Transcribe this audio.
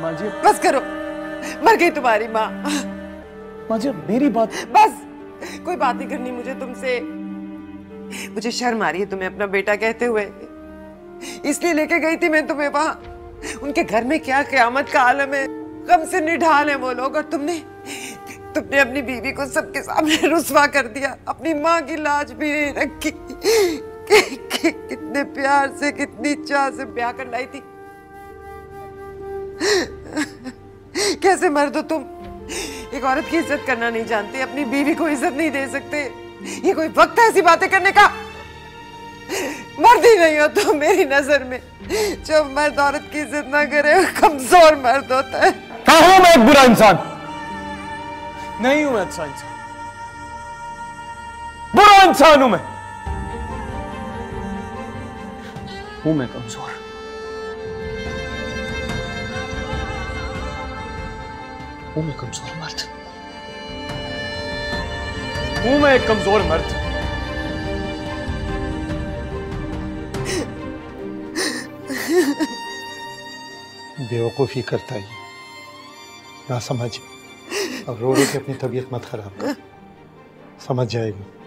माँ जी। बस करो। मर गई तुम्हारी माँ। माँ जी मेरी बात बस। कोई बात नहीं करनी मुझे तुमसे। मुझे शर्म आ रही है तुम्हें अपना बेटा कहते हुए। इसलिए लेके गई थी मैं तुम्हें वहाँ। उनके घर में क्या क्यामत का आलम है? कम से निढाल है वो लोग और तुमने तुमने अपनी बीवी को सबके सामने रुसवा कर दिया। अपनी माँ की लाज भी नहीं रखी। कि, कि, कितने प्यार से कितनी चाह से ब्याह कर लाई थी। कैसे मर्द हो तुम? एक औरत की इज़्ज़त करना नहीं जानते अपनी बीवी को इज़्ज़त नहीं दे सकते। ये कोई वक्त है ऐसी बातें करने का? मर्द ही नहीं हो तो मेरी नज़र में। जो मर्द औरत की इज़्ज़त ना करे वो कमज़ोर मर्द होता है। कहा हूँ मैं एक बुरा इंसान? नहीं हूँ मैं अच्छा इंसान। बुरा इंसान हूँ मैं। हूँ मैं कमज़ोर। हूँ मैं कमज़ोर मर्द। हूँ मैं एक कमज़ोर मर्द। बेवकूफ़ी करता ही ना समझ। अब रो रो के अपनी तबीयत मत खराब कर। समझ जाएगी।